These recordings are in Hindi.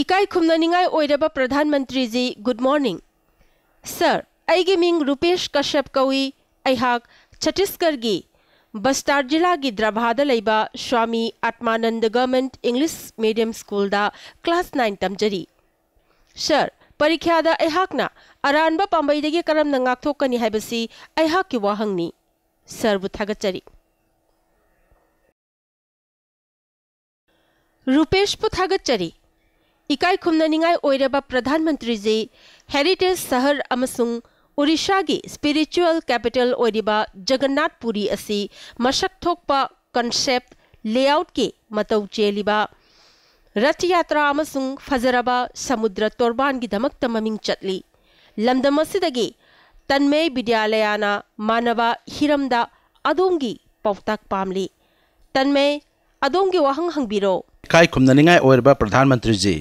इकाई खुमननिंगाई ओइरबा प्रधानमंत्री जी गुड मॉर्निंग सर अईगे मिंग रुपेश कश्यप अहाक छत्तीसगढ़ की बस्तार जिला की द्रभाद लेबा Swami Atmanand government English medium school class nine तमजरी sir परीक्षा अहाकना अरानब पांबईदगी करम नाथोकनी है की वाहंगनी। सर बु थागचरी रुपेश इकाई खुमननिंगाई प्रधानमंत्री जी हेरिटेज शहर अमसुंग ओडिशा की स्पिरिचुअल कैपिटल ओइरिबा जगन्नाथपुरी असी मशक थोकपा कंसेप्ट लेआउट के मतौ चेलिबा रथ यात्रा अमसुंग फजरबा समुद्र तोरबान की धमक ममिंग चतली लमदम असिदगी तन्मय विद्यालयना मानवा हिरमदा अदोंगी पौताक पामली तन्मय अदोंगी वहंग हंगबिरो kai khumnaningai oirba pradhan mantri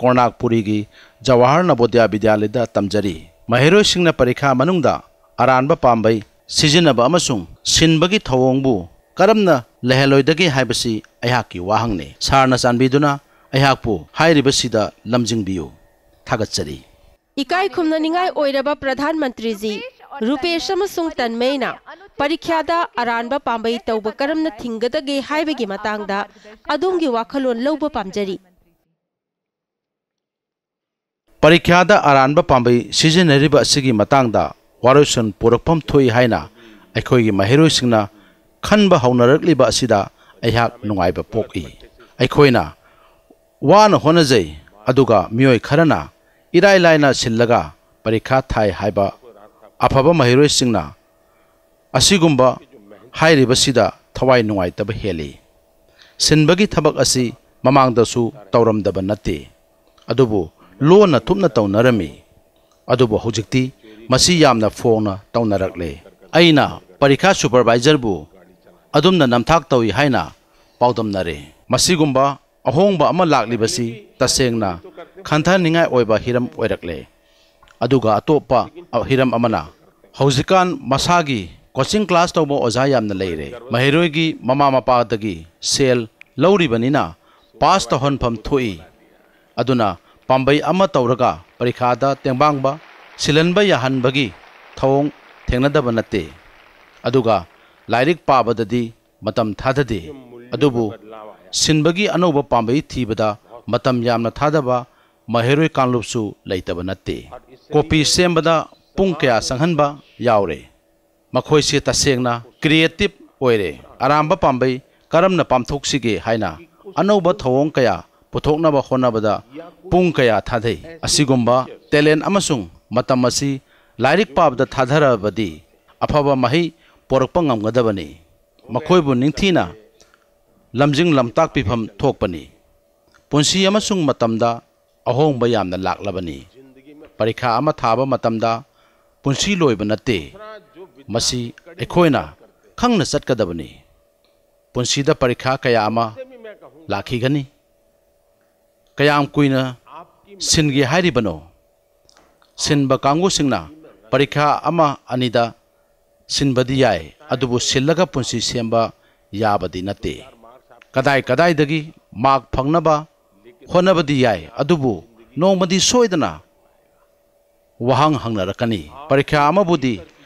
kornakpuri gi jawahar navodaya vidyalaya da tamjari mahero singna parikha manungda aranba pambai sizinaba amasung sinbagi thawongbu karamna leheloidagi haibasi aihak ki wahangni sarna chanbiduna aihak pu hairiba sida lamjingbiu thagachari परीक्षादा अरानबा पांबई तौब हाइबेगी मतंगदा अदोंगी वाखलोन लौब पांबई सिजनरिबा असिगी मतंगदा वारोसन पुरकफम थोई हाइना अखोगी महिरोसिंगना खनबा हौनरकलिबा असिदा अहाक नुंगाइबा पोकी अखोइना वान होनजै अदुगा मियोय खरना ꯑꯁꯤꯒꯨꯝꯕ ꯍꯥꯏꯔꯤꯕꯁꯤꯗ ꯊꯋꯥꯏ ꯅꯨꯡꯉꯥꯏꯇꯕ ꯍꯦꯜꯂꯤ ꯁꯤꯟꯕꯒꯤ ꯊꯕꯛ ꯑꯁꯤ ꯃꯃꯥꯡꯗꯁꯨ ꯇꯧꯔꯝꯗꯕ ꯅꯠꯇꯦ ꯑꯗꯨꯕꯨ ꯂꯣꯟꯅ ꯊꯨꯞꯅ ꯇꯧꯅꯔꯝꯃꯤ ꯑꯗꯨꯕꯨ ꯍꯧꯖꯤꯛꯇꯤ ꯃꯁꯤ ꯌꯥꯝꯅ ꯐꯣꯡꯅ ꯇꯧꯅꯔꯛꯂꯦ ꯑꯩꯅ ꯄꯔꯤꯈꯥ ꯁꯨꯄꯔꯚꯥꯏꯖꯔꯕꯨ ꯑꯗꯨꯝꯅ ꯅꯝꯊꯥꯛ ꯇꯧꯏ ꯍꯥꯏꯅ ꯄꯥꯎꯗꯝꯅꯔꯦ ꯃꯁꯤꯒꯨꯝꯕ ꯑꯍꯣꯡꯕ ꯑꯃ ꯂꯥꯛꯂꯤꯕꯁꯤ ꯇꯁꯦꯡꯅ ꯈꯟꯊꯅꯤꯡꯉꯥꯏ ꯑꯣꯏꯕ ꯍꯤꯔꯝ ꯑꯣꯏꯔꯛꯂꯦ ꯑꯗꯨꯒ ꯑꯇꯣꯞꯄ ꯍꯤꯔꯝ ꯑꯃꯅ ꯍꯧꯖꯤꯛꯀꯥꯟ ꯃꯁꯥꯒꯤ कोचिंग क्लास तब ओजा लेरे महिरोगी ममा मपादगी सेल लौरिबनिना पास अदुना पाम्बई अमा तौरगा परीक्षादा तेंबांगबा सिलनबा याहनबगी थोंग थेंगनदब नते अदुगा लाइरिक पाबददी मतम थाददे अदुबु सिनबगी अनौब पाम्बई थीबदा मतम यामना थादबा महिरोई मखोसे तसेंगना क्रिएटिव ओरे आराम पाबई करम पाथोसीगे है अनौब थवों क्या पुथोनब होनाबद पुंग क्या थादई टेलेंट लाइक पाबद थाधरबदी अफब मही पोरपगदबनी मखोबू निथीना लमजिंग लमता पीफम थोपनी अहोंब यामना लाकलबनी परीक्षा थाब मसी अखोना खंगन क्या पुनसीद परीक्षा कया अमा लाखीगनी कयाम कुइना सिनगे हारिबनो सिनब कांगु परीक्षा कदाई कदाई दगी मार्क फंगनबा होनबदी नोमदी सोदना वहाँ हंगरकनी परीक्षा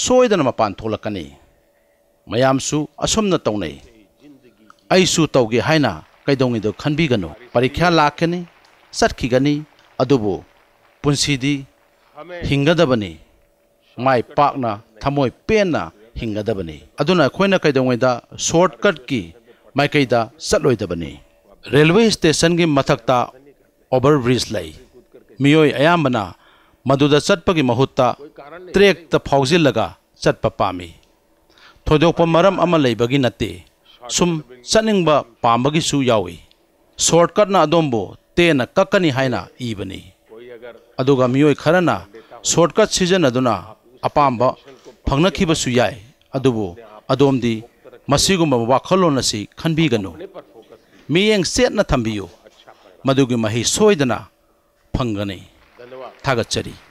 सोदन मपान थोलकनी मयामसु असमन तौने ऐसु तौगे हाइना कैदोंगिद खनबीगनु परीक्षा लाकनी सटखिगनी अदुबु पुंसीदी हिंगदबनी माय पाकना थमोय पेना हिंगदबने अदुना अखोयना कैदोंगिदा शॉर्टकट की माइकैदा सटलोयदबनी रेलवे स्टेशन की मथकता ओवरब्रिज लाई मियोय अयामना मधुद चप की महुत त्रेक्त फौजिल चप पाई थोदोपरमी नाते, सूम चब पाबी सोर्टकटना तेन कक्नी मई खरना सोर्टकट सिजना अपाब फनखीबी वाखलों से खनगनो मैं चेना थम्बी मधुकी सोदना फंगनी। मही सोयदना फंगनी थागतचरी